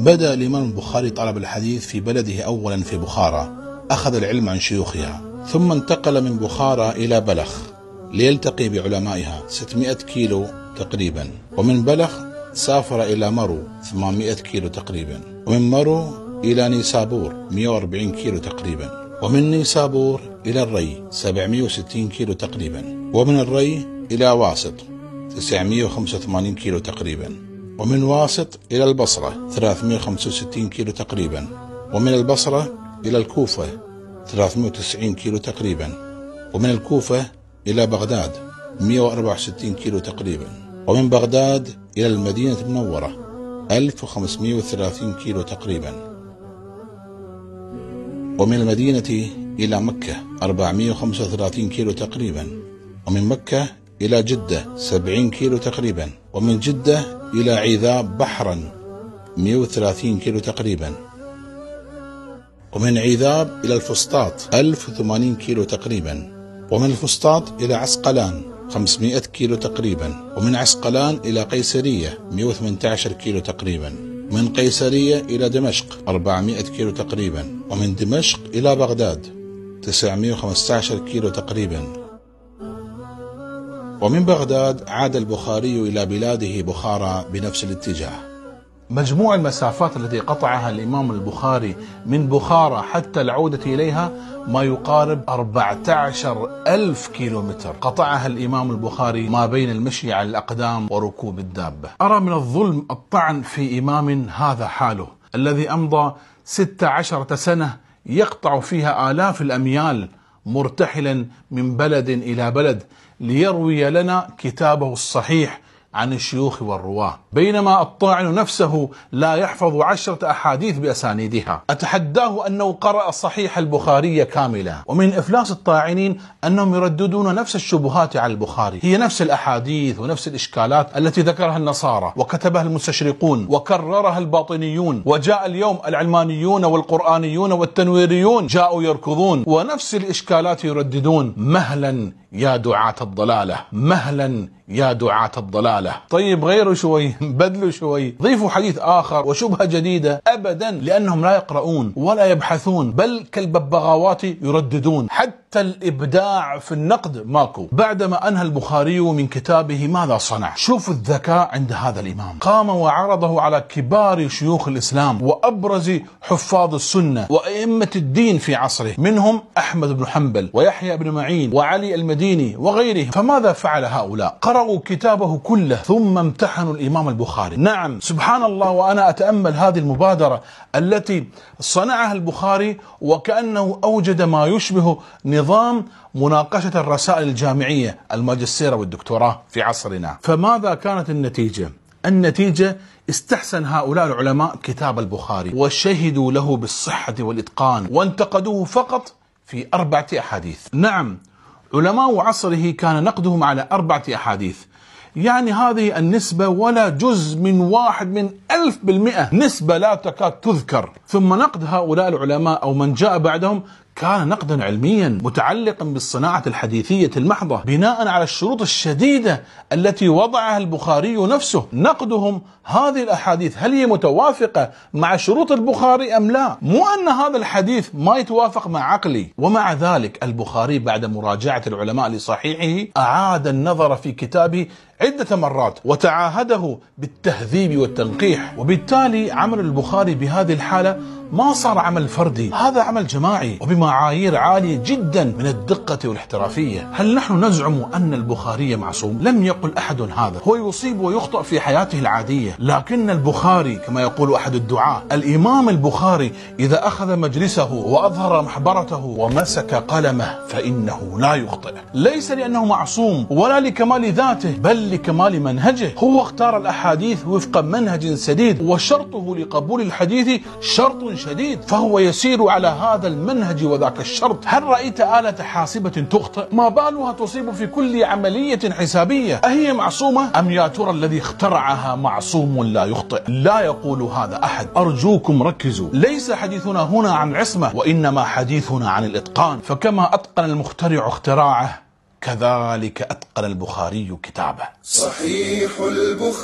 بدأ الإمام البخاري طلب الحديث في بلده أولا في بخارى أخذ العلم عن شيوخها ثم انتقل من بخارى إلى بلخ ليلتقي بعلمائها 600 كيلو تقريبا ومن بلخ سافر إلى مرو 800 كيلو تقريبا ومن مرو إلى نيسابور 140 كيلو تقريبا ومن نيسابور إلى الري 760 كيلو تقريبا ومن الري إلى واسط 985 كيلو تقريبا. ومن واسط إلى البصرة 365 كيلو تقريبا ومن البصرة إلى الكوفة 390 كيلو تقريبا ومن الكوفة إلى بغداد 164 كيلو تقريبا ومن بغداد إلى المدينة المنورة 1530 كيلو تقريبا. ومن المدينة إلى مكة 435 كيلو تقريبا ومن مكة إلى جدة 70 كيلو تقريبا ومن جدة إلى عذاب بحرا 130 كيلو تقريبا. ومن عذاب إلى الفسطاط 1080 كيلو تقريبا. ومن الفسطاط إلى عسقلان 500 كيلو تقريبا. ومن عسقلان إلى قيسرية 118 كيلو تقريبا. من قيسرية إلى دمشق 400 كيلو تقريبا. ومن دمشق إلى بغداد 915 كيلو تقريبا. ومن بغداد عاد البخاري إلى بلاده بخارى بنفس الاتجاه. مجموع المسافات التي قطعها الإمام البخاري من بخارى حتى العودة إليها ما يقارب 14 ألف كيلومتر. قطعها الإمام البخاري ما بين المشي على الأقدام وركوب الدابة. أرى من الظلم الطعن في إمام هذا حاله الذي أمضى 16 سنة يقطع فيها آلاف الأميال مرتحلا من بلد إلى بلد ليروي لنا كتابه الصحيح عن الشيوخ والرواة. بينما الطاعن نفسه لا يحفظ عشرة أحاديث بأسانيدها. أتحداه أنه قرأ صحيح البخاري كاملا. ومن إفلاس الطاعنين أنهم يرددون نفس الشبهات على البخاري. هي نفس الأحاديث ونفس الإشكالات التي ذكرها النصارى. وكتبها المستشرقون. وكررها الباطنيون. وجاء اليوم العلمانيون والقرآنيون والتنويريون. جاءوا يركضون. ونفس الإشكالات يرددون. مهلا يا دعاة الضلالة مهلا يا دعاة الضلالة. طيب غيروا شوي بدلوا شوي. ضيفوا حديث آخر وشبهة جديدة. أبدا لأنهم لا يقرؤون ولا يبحثون بل كالببغاوات يرددون. حتى الإبداع في النقد ماكو. بعدما أنهى البخاري من كتابه ماذا صنع؟ شوفوا الذكاء عند هذا الإمام. قام وعرضه على كبار شيوخ الإسلام وأبرز حفاظ السنة وأئمة الدين في عصره. منهم أحمد بن حنبل ويحيى بن معين وعلي المديني وغيرهم. فماذا فعل هؤلاء؟ قرأوا كتابه كله ثم امتحنوا الإمام البخاري. نعم سبحان الله وأنا أتأمل هذه المبادرة التي صنعها البخاري وكأنه أوجد ما يشبه نظام مناقشة الرسائل الجامعية الماجستير والدكتوراه في عصرنا. فماذا كانت النتيجة؟ النتيجة استحسن هؤلاء العلماء كتاب البخاري وشهدوا له بالصحة والإتقان وانتقدوه فقط في أربعة أحاديث. نعم علماء عصره كان نقدهم على أربعة أحاديث. يعني هذه النسبة ولا جزء من واحد من ألف بالمئة. نسبة لا تكاد تذكر. ثم نقد هؤلاء العلماء أو من جاء بعدهم كان نقدا علميا متعلقا بالصناعة الحديثية المحضة بناء على الشروط الشديدة التي وضعها البخاري نفسه. نقدهم هذه الأحاديث هل هي متوافقة مع شروط البخاري أم لا؟ مو أن هذا الحديث ما يتوافق مع عقلي. ومع ذلك البخاري بعد مراجعة العلماء لصحيحه أعاد النظر في كتابه عدة مرات وتعاهده بالتهذيب والتنقيح وبالتالي عمل البخاري بهذه الحالة ما صار عمل فردي هذا عمل جماعي. وبمعايير عالية جدا من الدقة والاحترافية. هل نحن نزعم أن البخاري معصوم؟ لم يقل أحد هذا. هو يصيب ويخطئ في حياته العادية. لكن البخاري كما يقول أحد الدعاة الإمام البخاري إذا أخذ مجلسه وأظهر محبرته ومسك قلمه فإنه لا يخطئ. ليس لأنه معصوم ولا لكمال ذاته بل لكمال منهجه. هو اختار الأحاديث وفق منهج سديد وشرطه لقبول الحديث شرط شديد. فهو يسير على هذا المنهج وذاك الشرط. هل رأيت آلة حاسبة تخطئ؟ ما بالها تصيب في كل عملية حسابية. أهي معصومة؟ أم يا ترى الذي اخترعها معصوم لا يخطئ؟ لا يقول هذا أحد. أرجوكم ركزوا. ليس حديثنا هنا عن عصمة وإنما حديثنا عن الإتقان. فكما أتقن المخترع اختراعه كذلك أتقن البخاري كتابه. صحيح البخاري.